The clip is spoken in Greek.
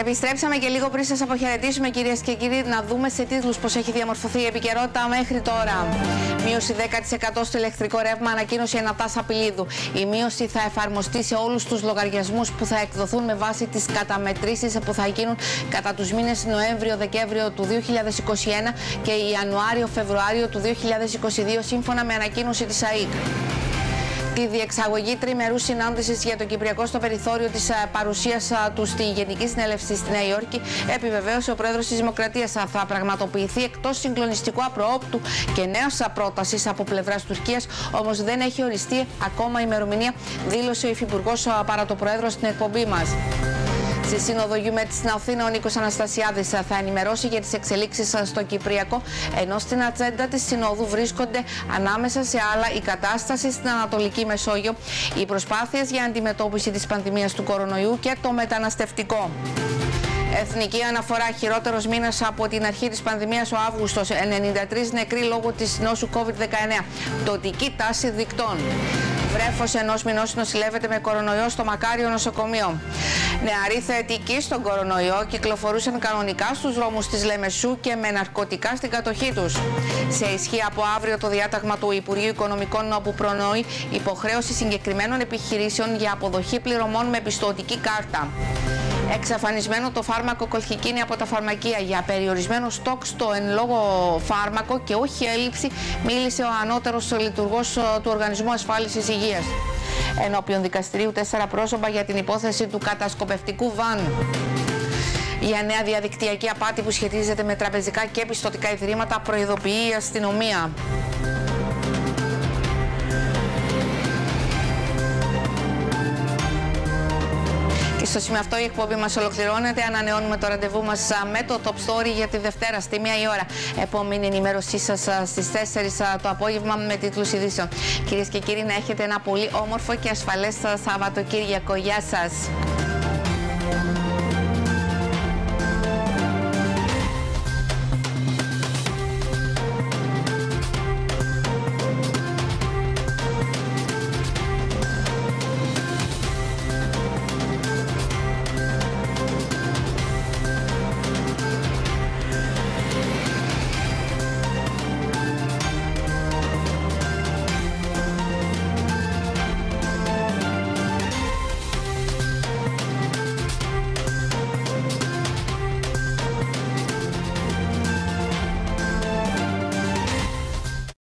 Επιστρέψαμε και λίγο πριν σας αποχαιρετήσουμε, κυρίες και κύριοι, να δούμε σε τίτλους πώς έχει διαμορφωθεί η επικαιρότητα μέχρι τώρα. Μείωση 10% στο ηλεκτρικό ρεύμα, ανακοίνωση Ενατά Απειλίδου. Η μείωση θα εφαρμοστεί σε όλους τους λογαριασμούς που θα εκδοθούν με βάση τις καταμετρήσεις που θα γίνουν κατά τους μήνες Νοέμβριο-Δεκέμβριο του 2021 και Ιανουάριο-Φεβρουάριο του 2022, σύμφωνα με ανακοίνωση της ΑΕΚ τη διεξαγωγή τριμερούς συνάντησης για το Κυπριακό στο περιθώριο της ε, παρουσίας ε, του στη Γενική Συνέλευση στη Νέα Υόρκη, επιβεβαίωσε ο πρόεδρος της Δημοκρατίας. Θα πραγματοποιηθεί εκτός συγκλονιστικού απροόπτου και νέας πρόταση από πλευράς Τουρκίας, όμως δεν έχει οριστεί ακόμα ημερομηνία, δήλωσε ο Υφυπουργός ε, παρά το πρόεδρο στην εκπομπή μας. Στη Σύνοδο Γιουμέτ στην Αθήνα, ο Νίκος Αναστασιάδης θα ενημερώσει για τις εξελίξεις στο Κυπριακό, ενώ στην ατζέντα της Συνόδου βρίσκονται ανάμεσα σε άλλα η κατάσταση στην Ανατολική Μεσόγειο, οι προσπάθειες για αντιμετώπιση της πανδημίας του κορονοϊού και το μεταναστευτικό. Εθνική αναφορά χειρότερος μήνας από την αρχή της πανδημίας ο Αύγουστος. 93 νεκροί λόγω της νόσου COVID-19 πτωτική τάση δικτών βρέφος ενός μηνός νοσηλεύεται με κορονοϊό στο Μακάριο νοσοκομείο. Νεαροί θετικοί στον κορονοϊό κυκλοφορούσαν κανονικά στους δρόμους της Λεμεσού και με ναρκωτικά στην κατοχή τους. Σε ισχύ από αύριο το διάταγμα του Υπουργείου Οικονομικών όπου προνοεί υποχρέωση συγκεκριμένων επιχειρήσεων για αποδοχή πληρωμών με πιστοτική κάρτα. Εξαφανισμένο το φάρμακο κολχικίνη από τα φαρμακεία για περιορισμένο στόκ στο εν λόγω φάρμακο και όχι έλλειψη, μίλησε ο ανώτερος λειτουργός ε, του Οργανισμού Ασφάλισης Υγείας. Ενώπιον δικαστηρίου τέσσερα πρόσωπα για την υπόθεση του κατασκοπευτικού βαν. Για νέα διαδικτυακή απάτη που σχετίζεται με τραπεζικά και πιστοτικά ιδρύματα προειδοποιεί η αστυνομία. Στο σημείο αυτό η εκπομπή μας ολοκληρώνεται. Ανανεώνουμε το ραντεβού μας με το Top Story για τη Δευτέρα στη 1 η ώρα. Επόμενη ενημέρωσή σας στις 4 το απόγευμα με τίτλους ειδήσεων. Κυρίες και κύριοι, να έχετε ένα πολύ όμορφο και ασφαλές Σαββατοκύριακο. Γεια σας.